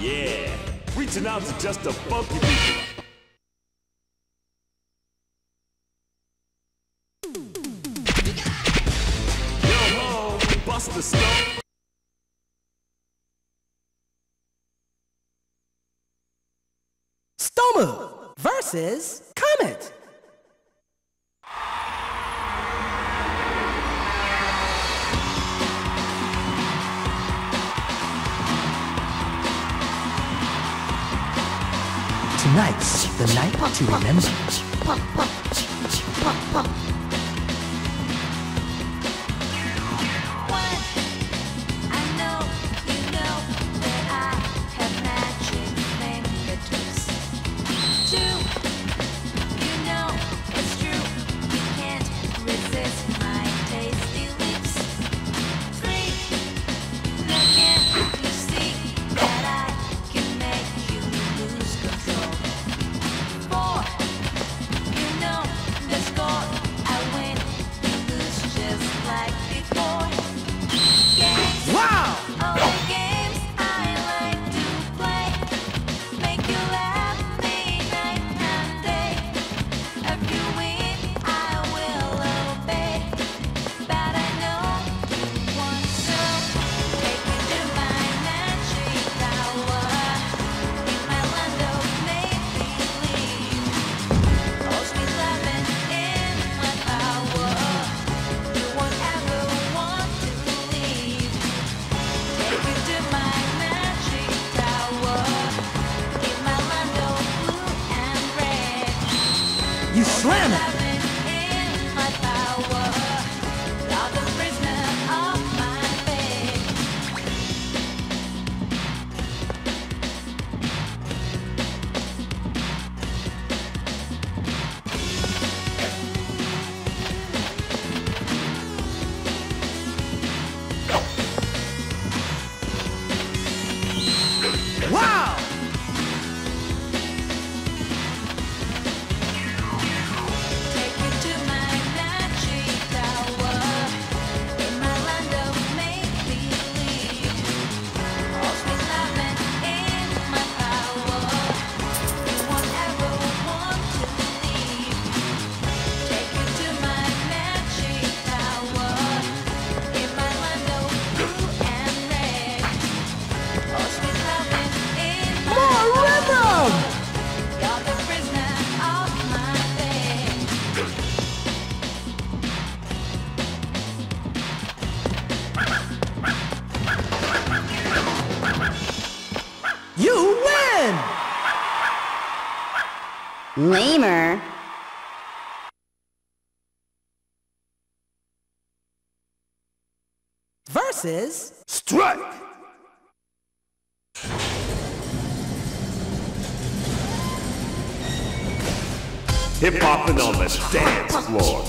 Yeah, reaching out to just a funky people. the stone. Tsutomu versus Comet. nights, the night to remember. Slam it! Lamer. Versus. Strike! Hip hop and on the dance floor.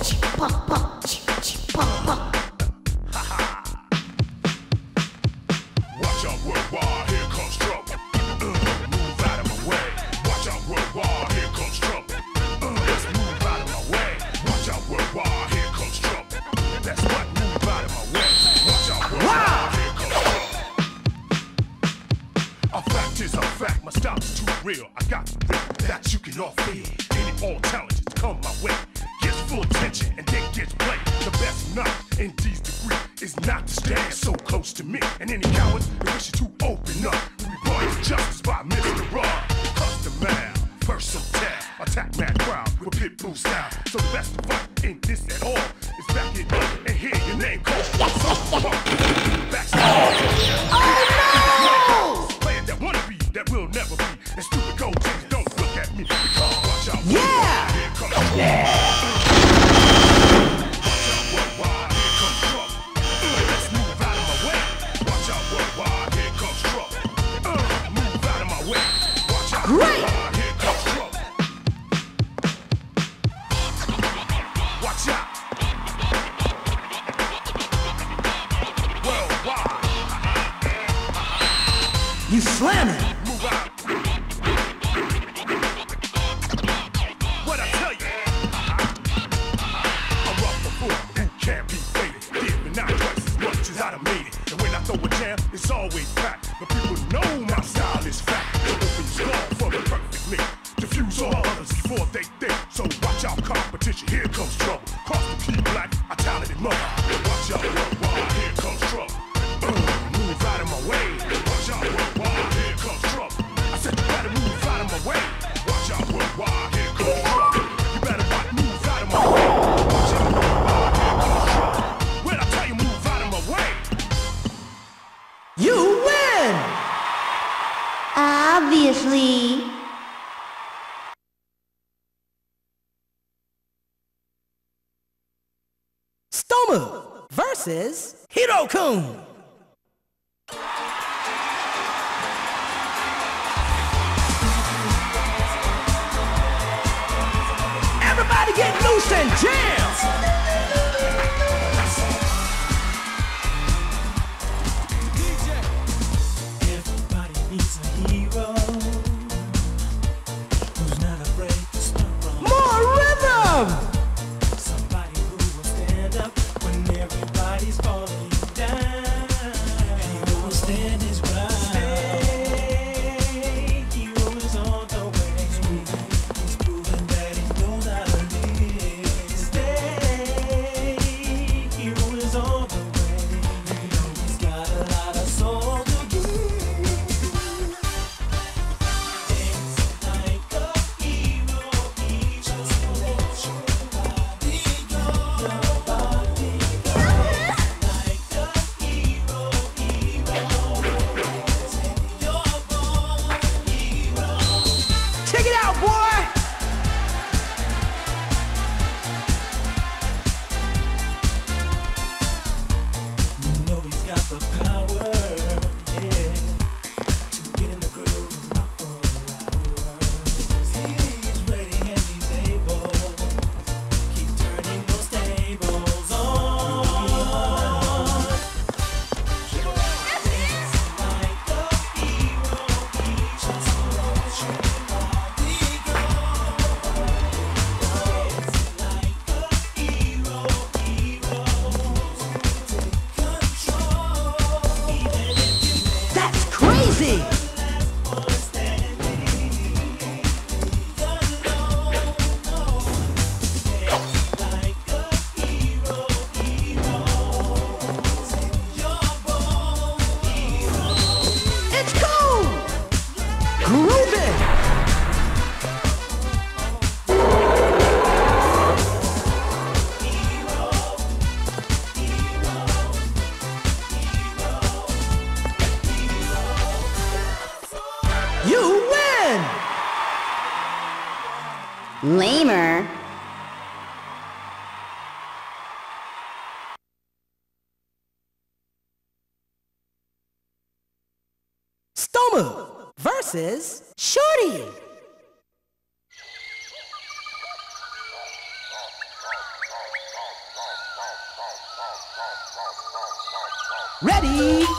beautifully. Tsutomu versus Hirokun. Everybody get loose and jam! Lamer. Tsutomu versus Shorty. Ready?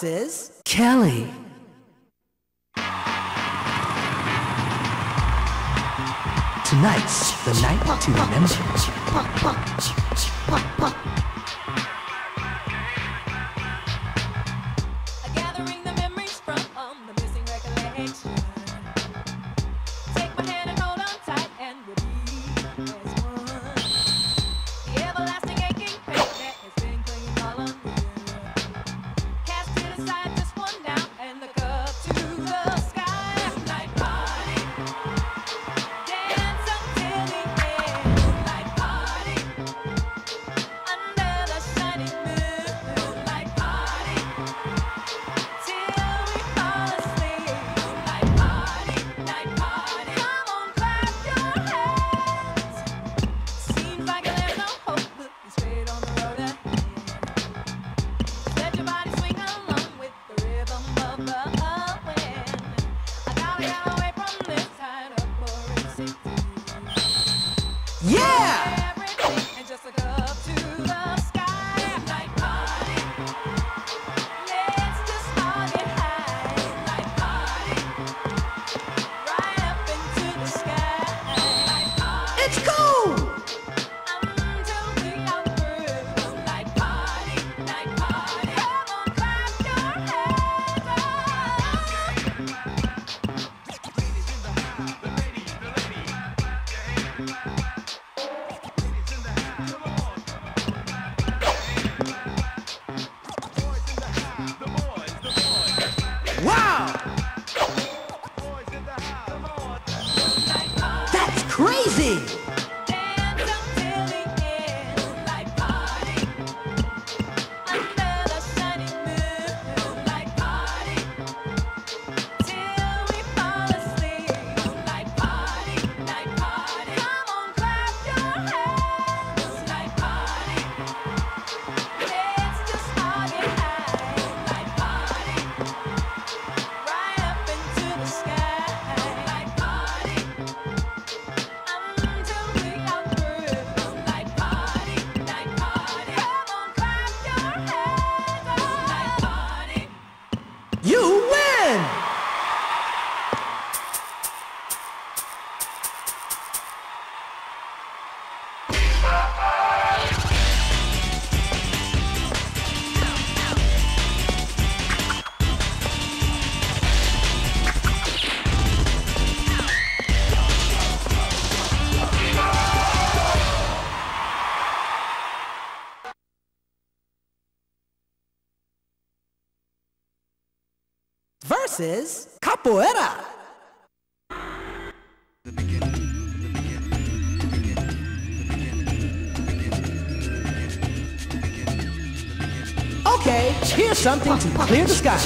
versus Kelly. Tonight's the night to remember. Z. is capoeira. Okay, here's something to clear the sky.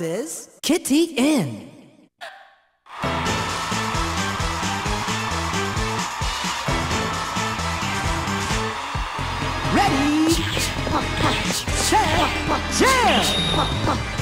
is Kitty-N. Ready, set, jam!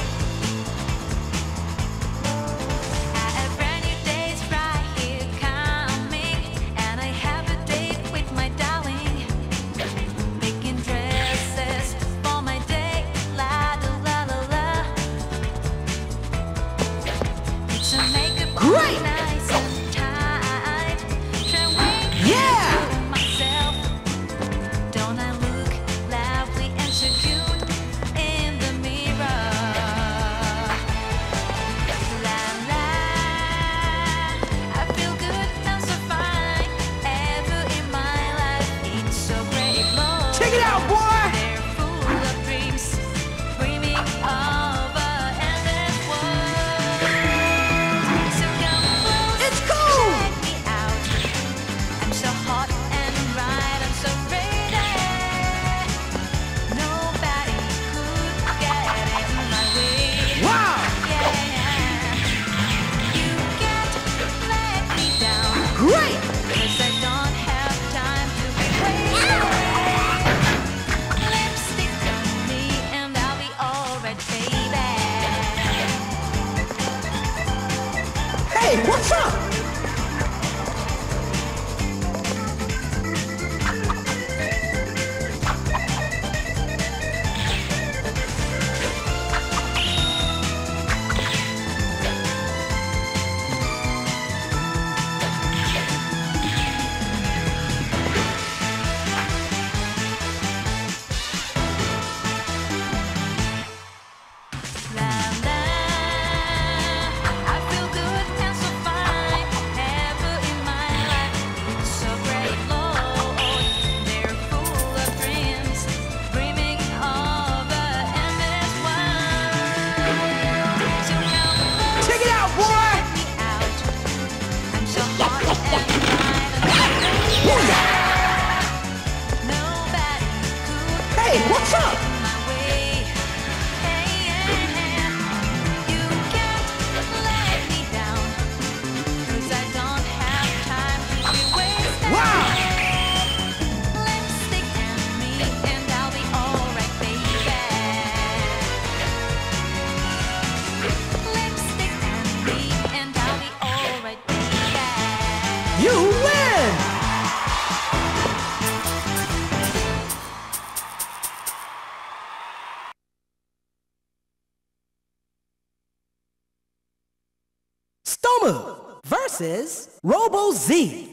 versus Robo Z.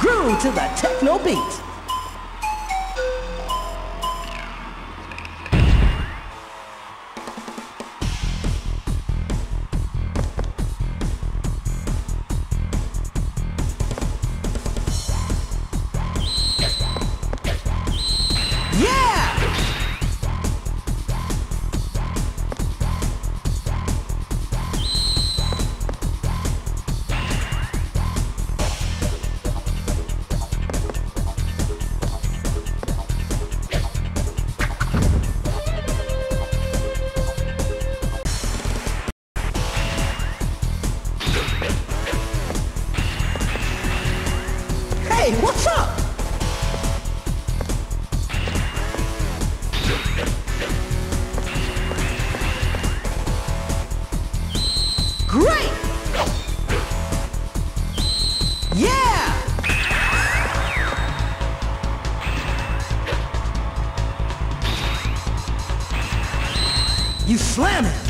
Grew to the techno beat. You slam it!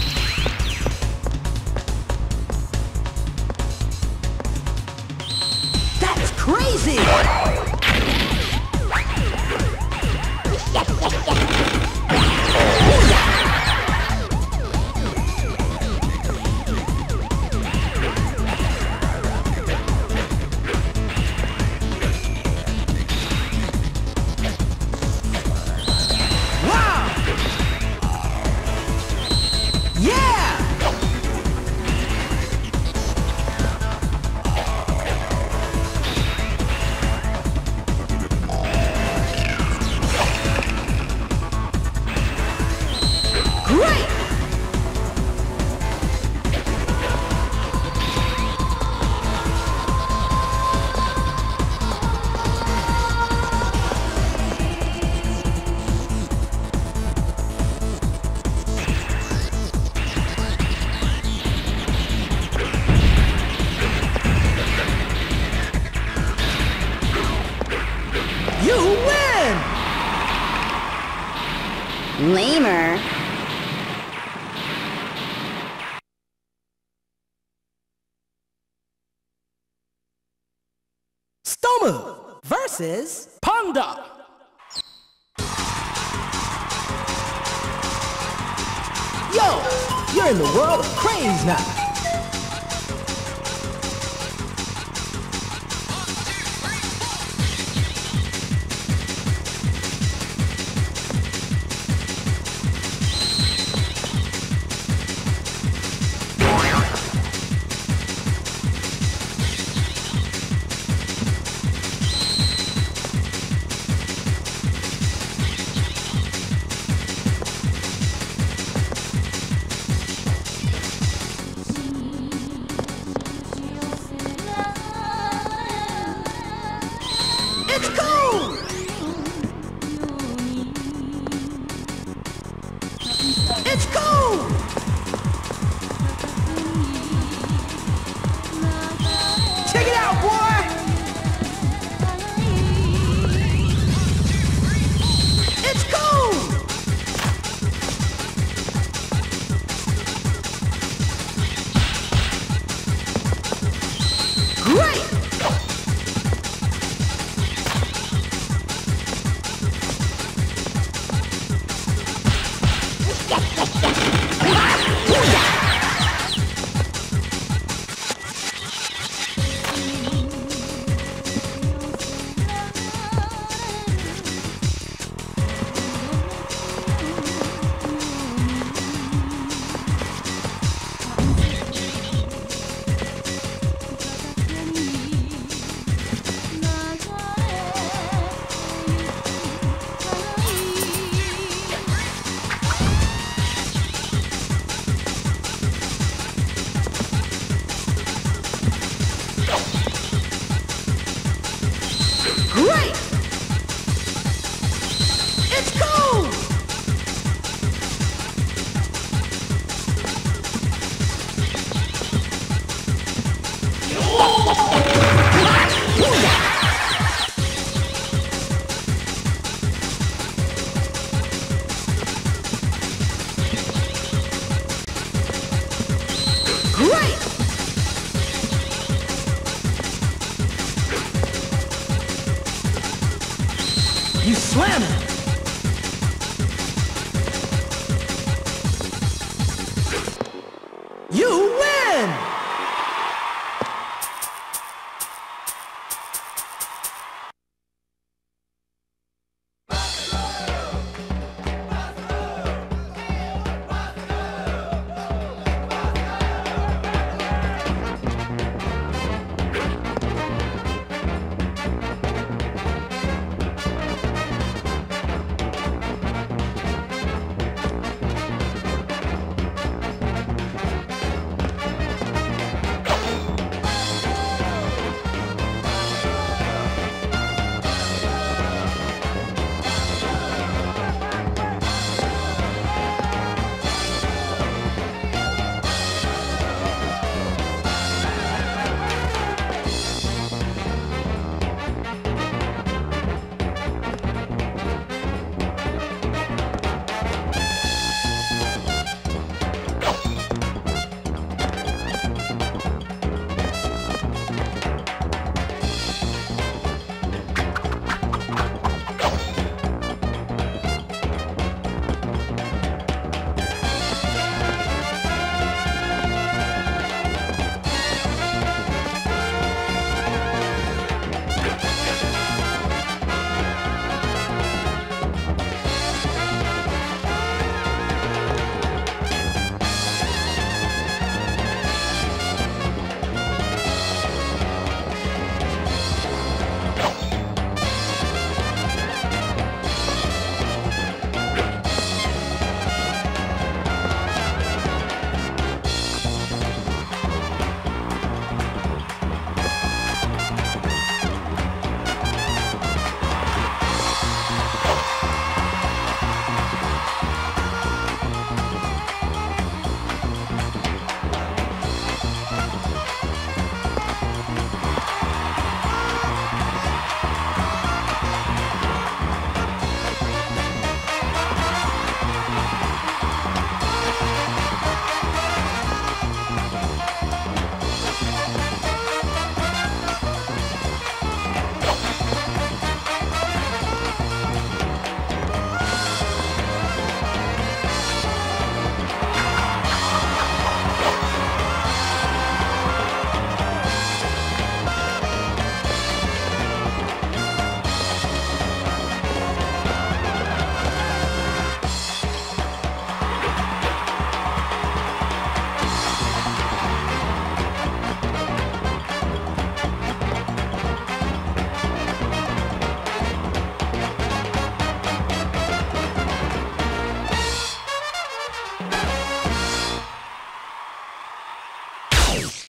Tsutomu